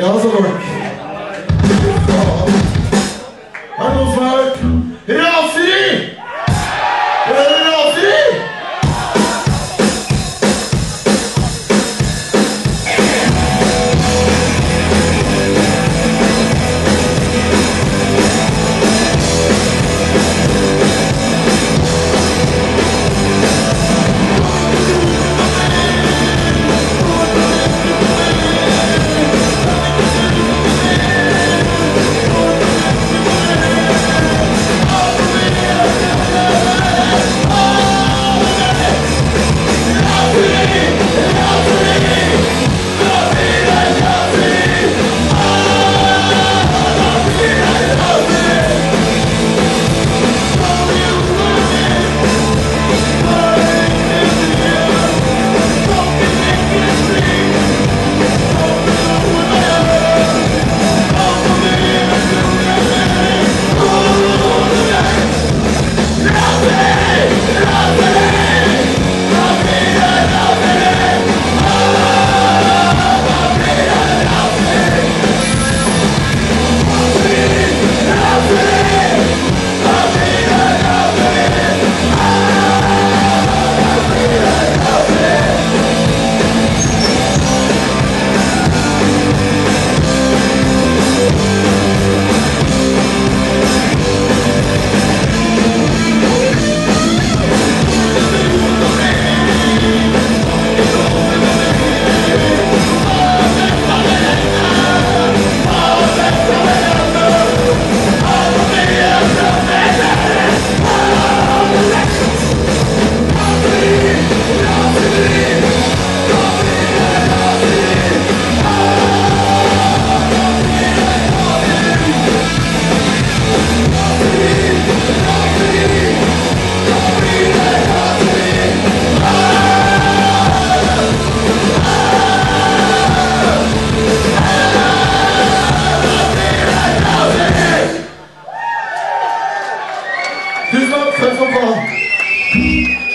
Ja, så folk. Valeu, Fofó.